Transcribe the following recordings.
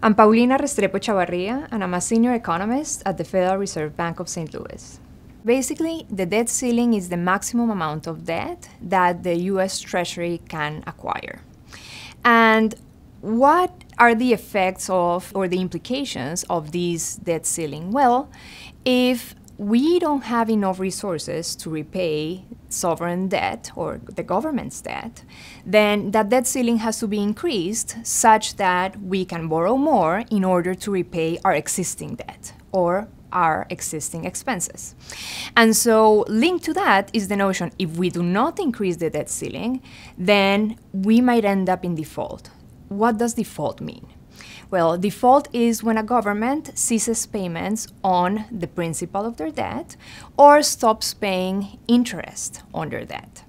I'm Paulina Restrepo Echavarria, and I'm a senior economist at the Federal Reserve Bank of St. Louis. Basically, the debt ceiling is the maximum amount of debt that the US Treasury can acquire. And what are the effects of or the implications of this debt ceiling? Well, if we don't have enough resources to repay sovereign debt or the government's debt, then that debt ceiling has to be increased such that we can borrow more in order to repay our existing debt or our existing expenses. And so, linked to that is the notion if we do not increase the debt ceiling, then we might end up in default. What does default mean? Well, default is when a government ceases payments on the principal of their debt or stops paying interest on their debt.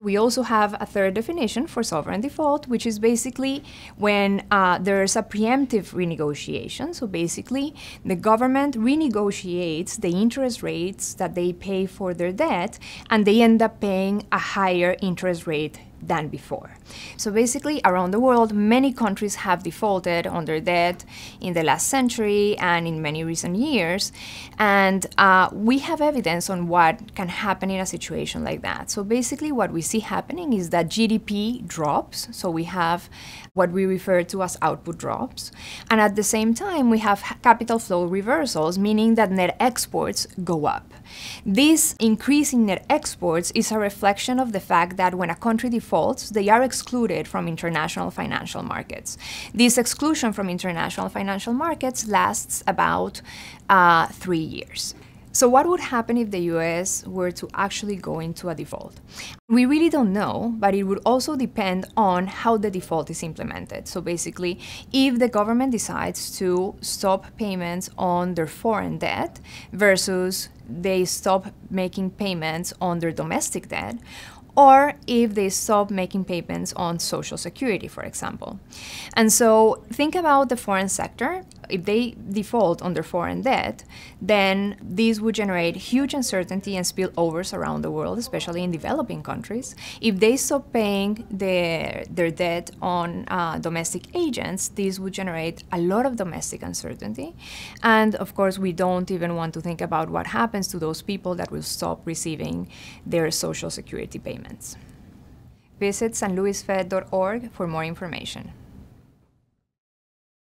We also have a third definition for sovereign default, which is basically when uh, there's a preemptive renegotiation. So basically, the government renegotiates the interest rates that they pay for their debt, and they end up paying a higher interest rate than before. So basically, around the world, many countries have defaulted on their debt in the last century and in many recent years. And uh, we have evidence on what can happen in a situation like that. So basically, what we see happening is that GDP drops. So we have what we refer to as output drops. And at the same time, we have capital flow reversals, meaning that net exports go up. This increase in net exports is a reflection of the fact that when a country defaults, they are excluded from international financial markets. This exclusion from international financial markets lasts about uh, three years. So, what would happen if the US were to actually go into a default? We really don't know, but it would also depend on how the default is implemented. So, basically, if the government decides to stop payments on their foreign debt versus they stop making payments on their domestic debt, or if they stop making payments on Social Security, for example. And so think about the foreign sector. If they default on their foreign debt, then this would generate huge uncertainty and spillovers around the world, especially in developing countries. If they stop paying their, their debt on uh, domestic agents, this would generate a lot of domestic uncertainty. And of course, we don't even want to think about what happens to those people that will stop receiving their Social Security payments. Visit stlouisfed.org for more information.